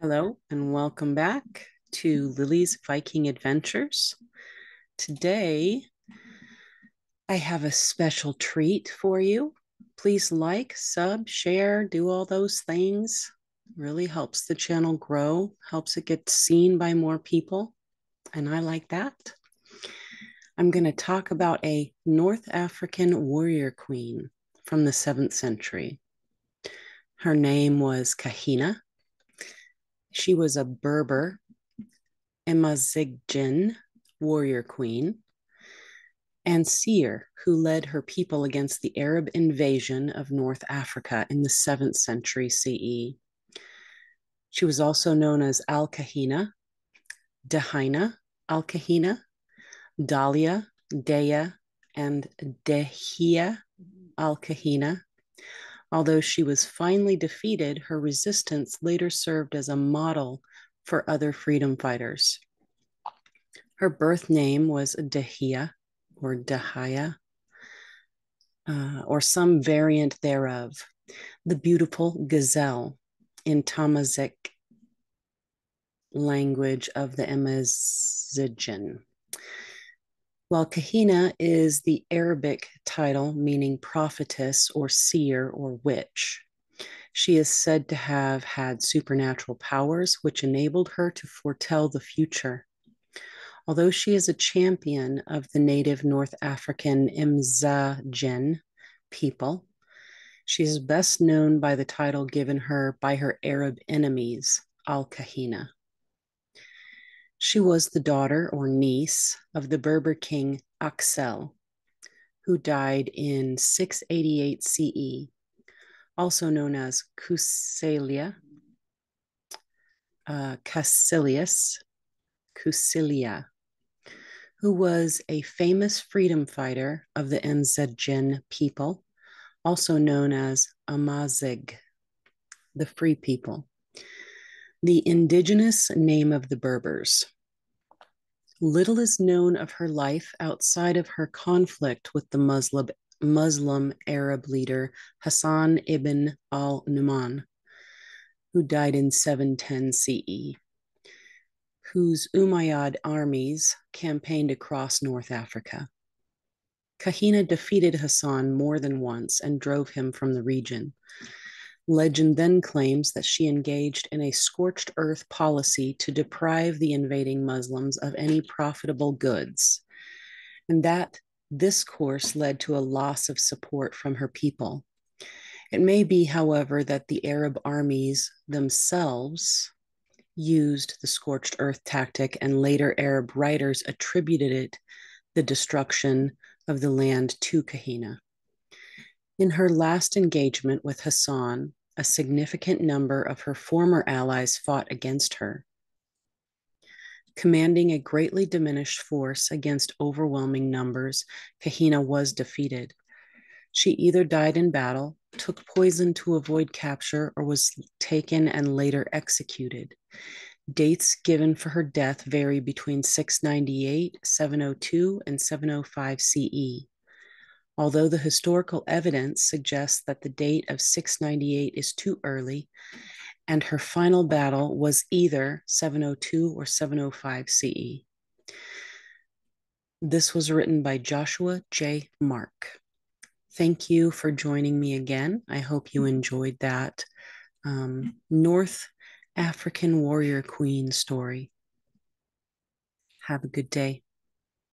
Hello, and welcome back to Lilly's Viking Adventures. Today, I have a special treat for you. Please like, sub, share, do all those things. Really helps the channel grow, helps it get seen by more people, and I like that. I'm going to talk about a North African warrior queen from the 7th century. Her name was Kahina she was a Berber Amazigh warrior queen and seer who led her people against the Arab invasion of North Africa in the 7th century CE. She was also known as Al Kahina, Dahina, Al Kahina, Dahlia, Dea, and Dehia Al Kahina, Although she was finally defeated, her resistance later served as a model for other freedom fighters. Her birth name was Dahia or Dahia, uh, or some variant thereof, the beautiful gazelle in Tamazight language of the Amazigh. While Kahina is the Arabic title meaning prophetess or seer or witch. She is said to have had supernatural powers which enabled her to foretell the future. Although she is a champion of the native North African Imazighen people, she is best known by the title given her by her Arab enemies, Al Kahina. She was the daughter or niece of the Berber king Aksel, who died in 688 CE, also known as Kusaila, uh, Cassilius, Cusilia, who was a famous freedom fighter of the Imazighen people, also known as Amazigh, the free people, the indigenous name of the Berbers. Little is known of her life outside of her conflict with the Muslim, Muslim Arab leader Hassan ibn al Numan, who died in 710 CE, whose Umayyad armies campaigned across North Africa. Kahina defeated Hassan more than once and drove him from the region. Legend then claims that she engaged in a scorched earth policy to deprive the invading Muslims of any profitable goods, and that this course led to a loss of support from her people. It may be, however, that the Arab armies themselves used the scorched earth tactic, and later Arab writers attributed it the destruction of the land to Kahina. In her last engagement with Hassan, a significant number of her former allies fought against her. Commanding a greatly diminished force against overwhelming numbers, Kahina was defeated. She either died in battle, took poison to avoid capture, or was taken and later executed. Dates given for her death vary between 698, 702, and 705 CE. Although the historical evidence suggests that the date of 698 is too early, and her final battle was either 702 or 705 CE. This was written by Joshua J. Mark. Thank you for joining me again. I hope you enjoyed that um, North African warrior queen story. Have a good day.